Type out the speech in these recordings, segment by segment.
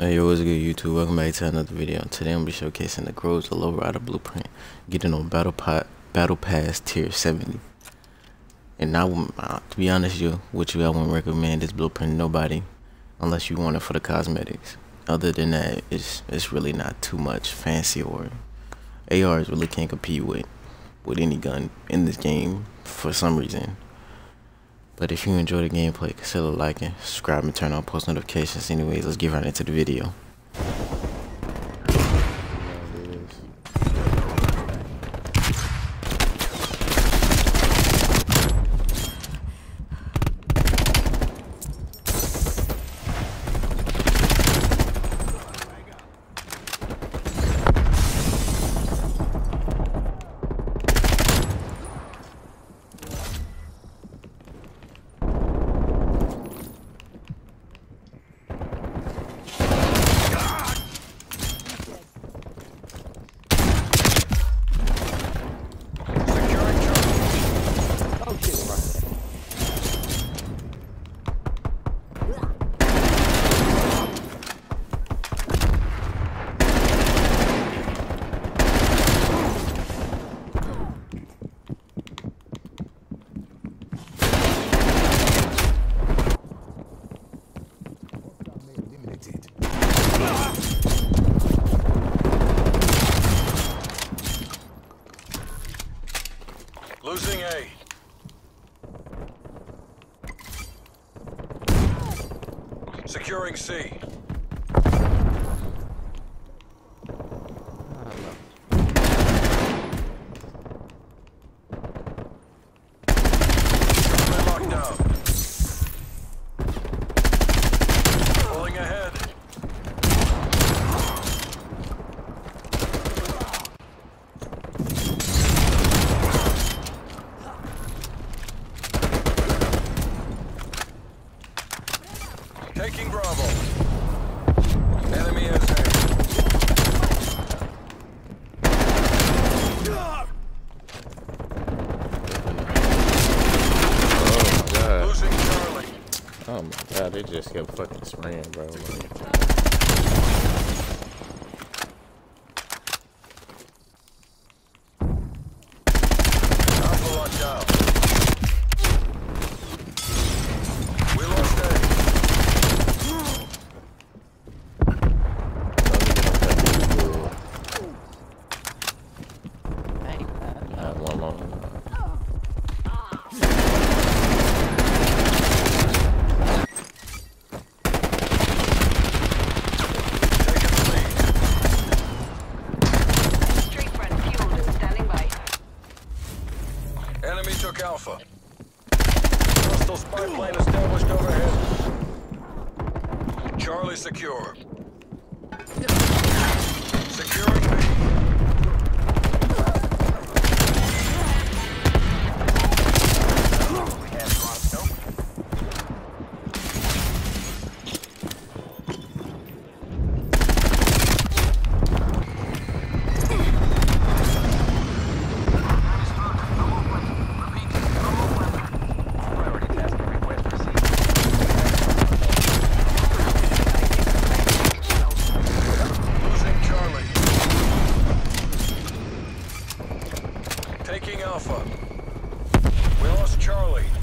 Hey yo, what's good YouTube? Welcome back to another video. Today I'm gonna be showcasing the Groza Lowrider Blueprint, getting on Battle Pot Battle Pass Tier 70. And now, uh, to be honest, you, which you I wouldn't recommend this blueprint nobody, unless you want it for the cosmetics. Other than that, it's it's really not too much fancy or ARs really can't compete with with any gun in this game for some reason. But if you enjoy the gameplay, consider liking, subscribe, and turn on post notifications. Anyways, let's get right into the video. Losing A. Securing C. Locked down. Pulling ahead. Taking Bravo. Enemy is A. Oh my god. Losing Charlie. Oh my god, they just kept fucking spraying, bro. Like, Alpha locked down. We lost A. Not one long. Taking the lead. Street front fueled and standing by. Enemy took Alpha. Hostile spy plane established overhead. Charlie secure. Securing B. Losing Charlie. Taking Alpha. We lost Charlie.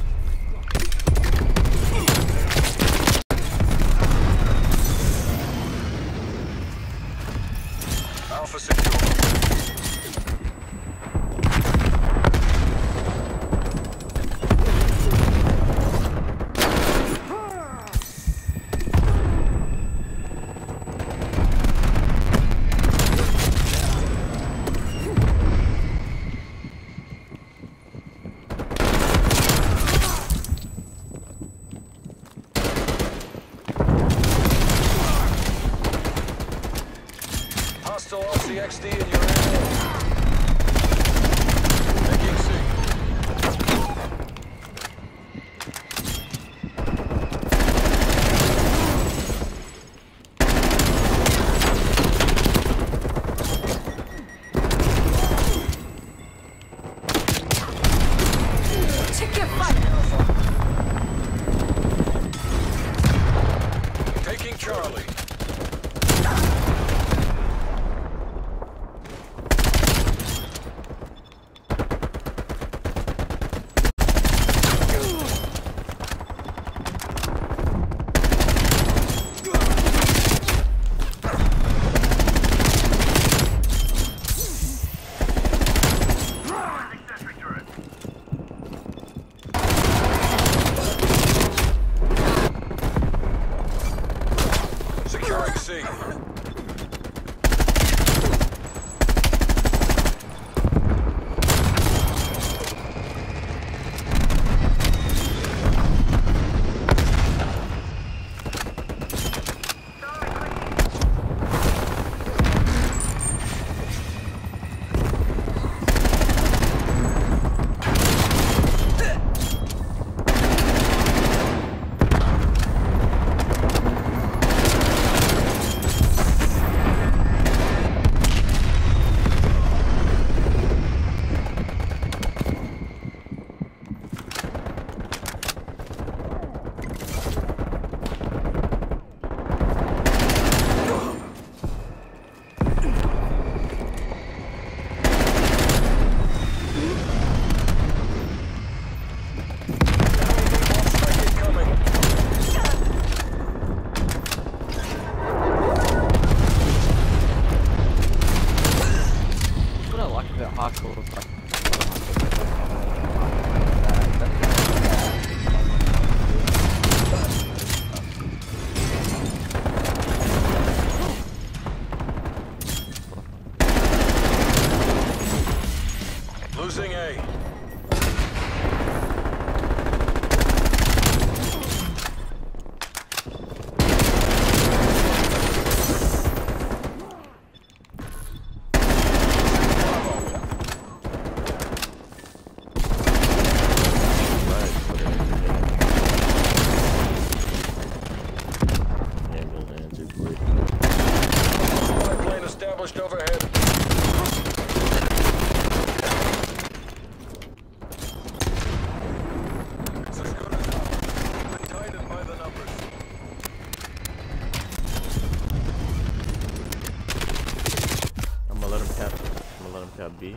Him cap B.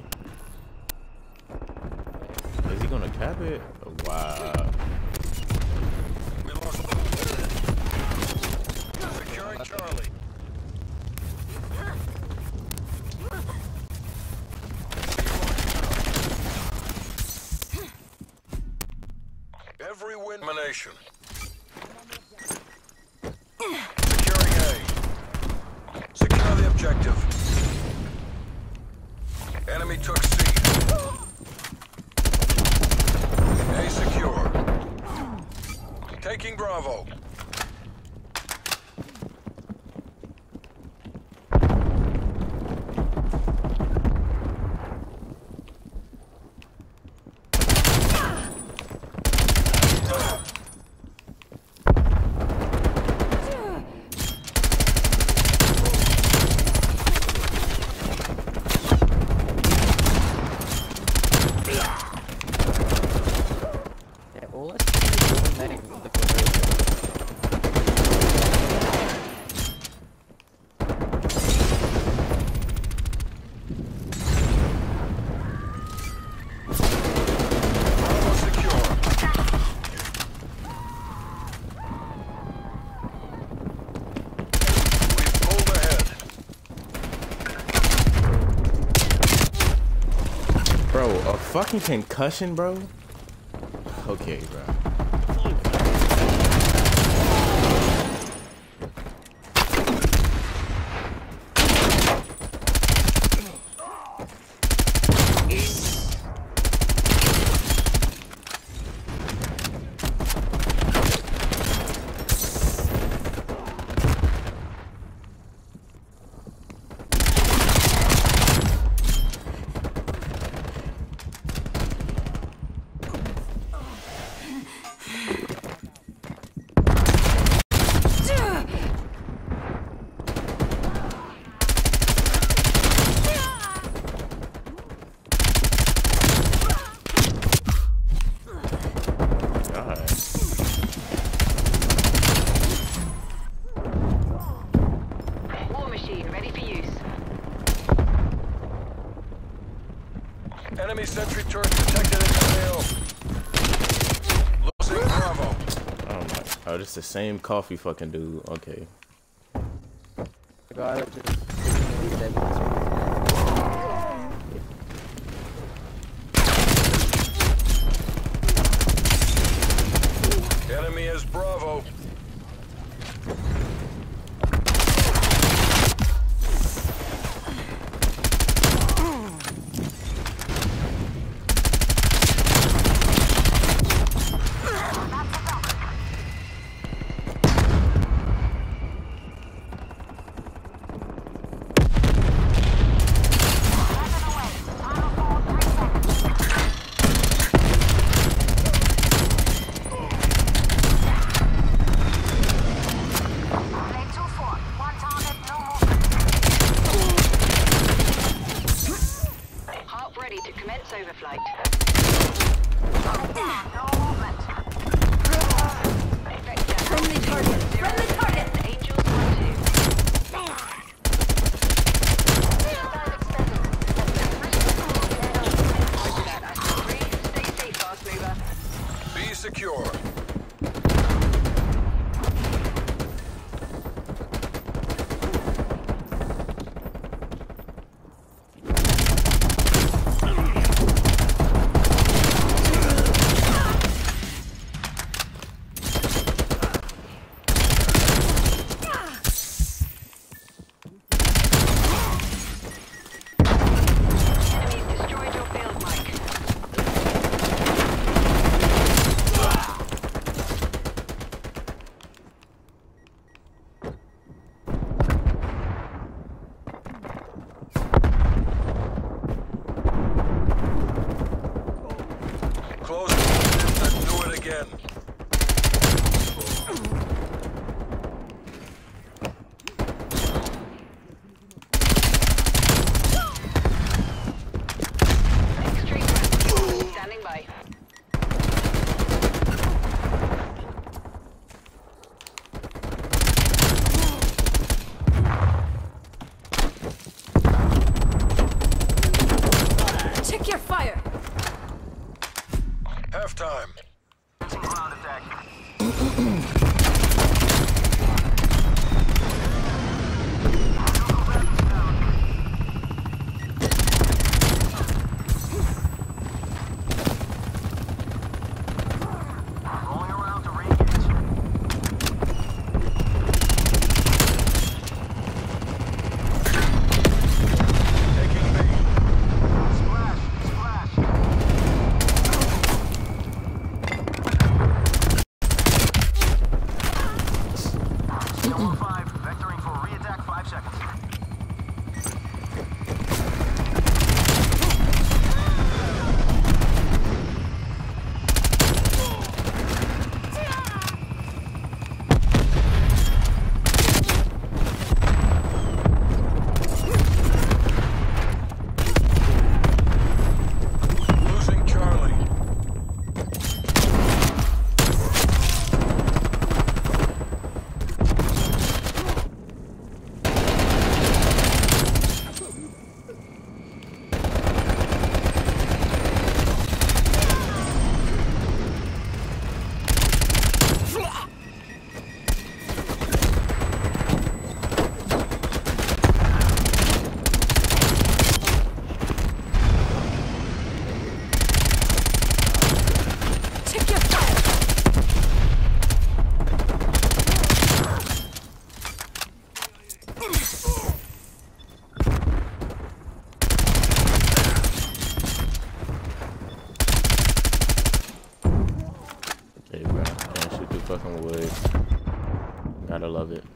Is he gonna cap it? Wow. We lost. Securing Charlie. Every win. Securing A. Secure the objective. Enemy took C. A secure. Taking Bravo. Yeah, all let's do is name the conversion. Bravo secure. We've pulled ahead. Bro, a fucking concussion, bro? Okay, bro. Enemy sentry turret detected in the AO. Losing Bravo. Oh my. Oh, this the same coffee fucking dude. Okay. The guy that just he said this one. Enemy is Bravo. Secure. Love it.